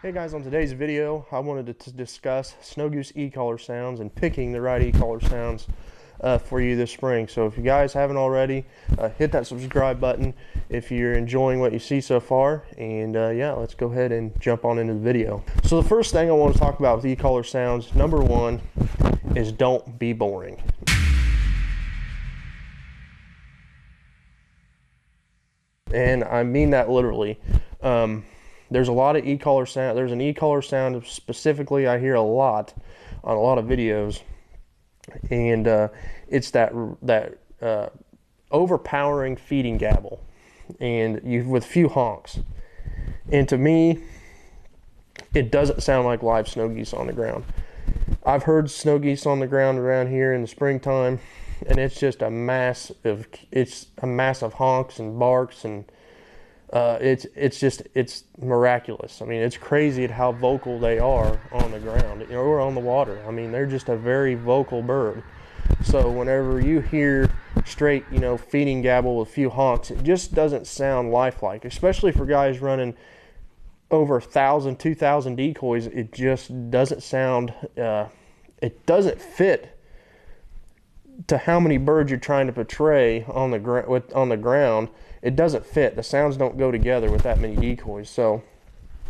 Hey guys, on today's video, I wanted to discuss snow goose e-caller sounds and picking the right e-caller sounds uh, for you this spring. So if you guys haven't already, uh, hit that subscribe button if you're enjoying what you see so far. And uh, yeah, let's go ahead and jump on into the video. So the first thing I want to talk about with e-caller sounds, number one, is don't be boring. And I mean that literally. Um, there's a lot of e-caller sound. There's an e-caller sound specifically I hear a lot on a lot of videos, and uh, it's that that uh, overpowering feeding gabble, and you with few honks. And to me, it doesn't sound like live snow geese on the ground. I've heard snow geese on the ground around here in the springtime, and it's just a mass of it's a mass of honks and barks and uh, it's it's just it's miraculous. I mean, it's crazy at how vocal they are on the ground you know, or on the water. I mean, they're just a very vocal bird. So whenever you hear straight, you know, feeding gabble with a few honks, it just doesn't sound lifelike. Especially for guys running over a thousand, two thousand decoys, it just doesn't sound. Uh, it doesn't fit to how many birds you're trying to portray on the ground with on the ground it doesn't fit. The sounds don't go together with that many decoys. So,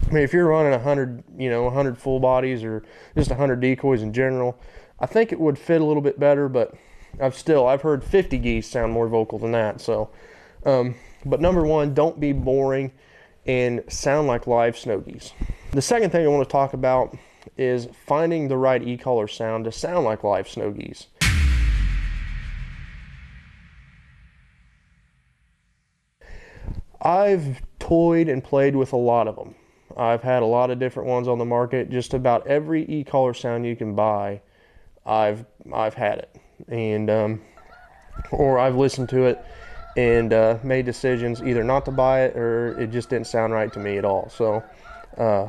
I mean, if you're running 100, you know, 100 full bodies or just 100 decoys in general, I think it would fit a little bit better, but I've still, I've heard 50 geese sound more vocal than that. So, um, but number one, don't be boring and sound like live snow geese. The second thing I want to talk about is finding the right e-caller sound to sound like live snow geese. I've toyed and played with a lot of them. I've had a lot of different ones on the market. Just about every e-caller sound you can buy, I've I've had it, and um, or I've listened to it and uh, made decisions either not to buy it or it just didn't sound right to me at all. So, uh,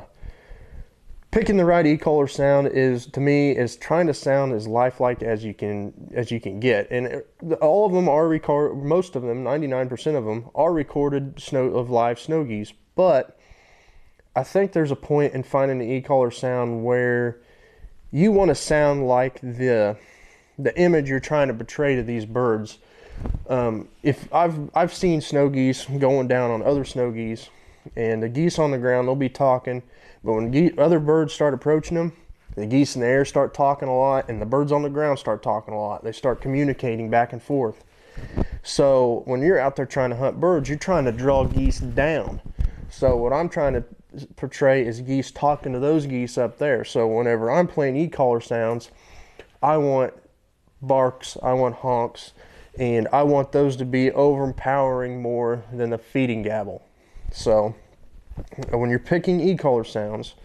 picking the right e-caller sound is to me is trying to sound as lifelike as you can as you can get. And it, all of them are record most of them 99% of them are recorded snow of live snow geese but i think there's a point in finding the e-caller sound where you want to sound like the the image you're trying to portray to these birds. Um, if I've I've seen snow geese going down on other snow geese, and the geese on the ground they'll be talking, but when ge- other birds start approaching them, the geese in the air start talking a lot, and the birds on the ground start talking a lot. They start communicating back and forth. So when you're out there trying to hunt birds, you're trying to draw geese down. So what I'm trying to portray is geese talking to those geese up there. So whenever I'm playing e-caller sounds, I want barks, I want honks, and I want those to be overpowering more than the feeding gabble. So when you're picking e-caller sounds,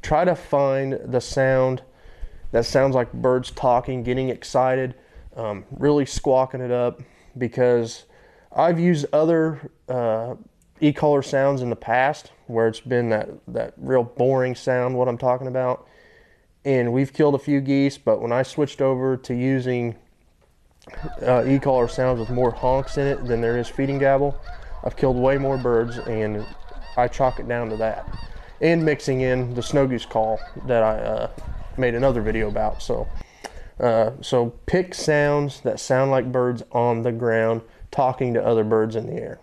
try to find the sound that sounds like birds talking, getting excited, um, really squawking it up. Because I've used other uh, e-caller sounds in the past where it's been that that real boring sound. What I'm talking about, and we've killed a few geese. But when I switched over to using uh, e-caller sounds with more honks in it than there is feeding gabble, I've killed way more birds and I chalk it down to that. And mixing in the snow goose call that I uh, made another video about. So, uh, so pick sounds that sound like birds on the ground talking to other birds in the air.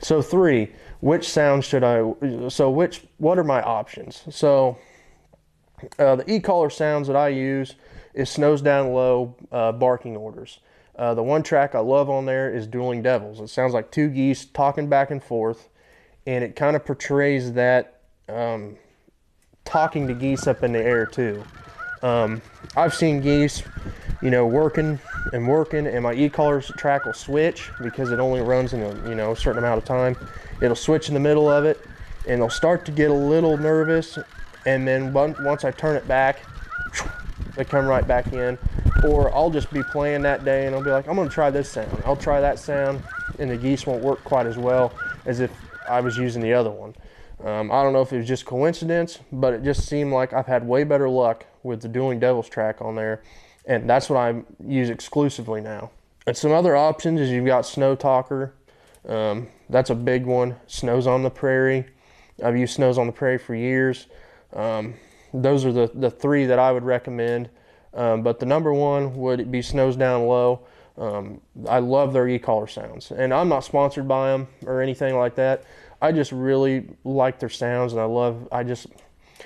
So three, which sounds should I, so which, what are my options? So uh, the e-caller sounds that I use is snows down low uh, barking orders. Uh, the one track I love on there is Dueling Devils. It sounds like two geese talking back and forth, and it kind of portrays that um, talking to geese up in the air too. Um, I've seen geese, you know, working and working, and my e-caller track will switch because it only runs in a you know a certain amount of time. It'll switch in the middle of it, and they'll start to get a little nervous, and then once I turn it back, they come right back in or I'll just be playing that day and I'll be like, I'm gonna try this sound. I'll try that sound, and the geese won't work quite as well as if I was using the other one. Um, I don't know if it was just coincidence, but it just seemed like I've had way better luck with the Dueling Devils track on there, and that's what I use exclusively now. And some other options is you've got Snow Talker, Um, that's a big one. Snows on the Prairie. I've used Snows on the Prairie for years. Um, those are the, the three that I would recommend. Um, but the number one would be Snows Down Low. Um, I love their e-caller sounds, and I'm not sponsored by them or anything like that. I just really like their sounds, and I love. I just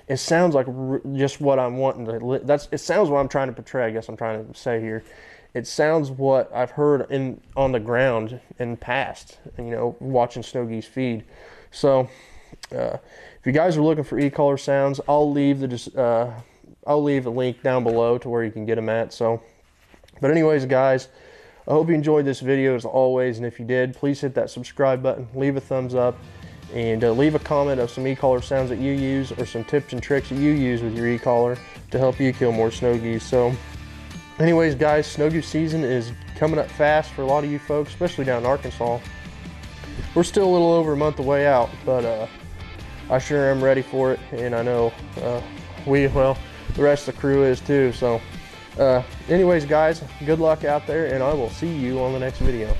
it sounds like r- just what I'm wanting to. Li- that's it sounds what I'm trying to portray. I guess I'm trying to say here. It sounds what I've heard in on the ground in past. You know, watching snow geese feed. So, uh, if you guys are looking for e-caller sounds, I'll leave the uh, I'll leave a link down below to where you can get them at. So, but anyways, guys. I hope you enjoyed this video as always, and if you did, please hit that subscribe button, leave a thumbs up, and uh, leave a comment of some e-caller sounds that you use or some tips and tricks that you use with your e-caller to help you kill more snow geese. So anyways, guys, snow goose season is coming up fast for a lot of you folks, especially down in Arkansas. We're still a little over a month away out, but uh, I sure am ready for it, and I know uh, we, well, the rest of the crew is too, so uh, anyways, guys, good luck out there, and I will see you on the next video.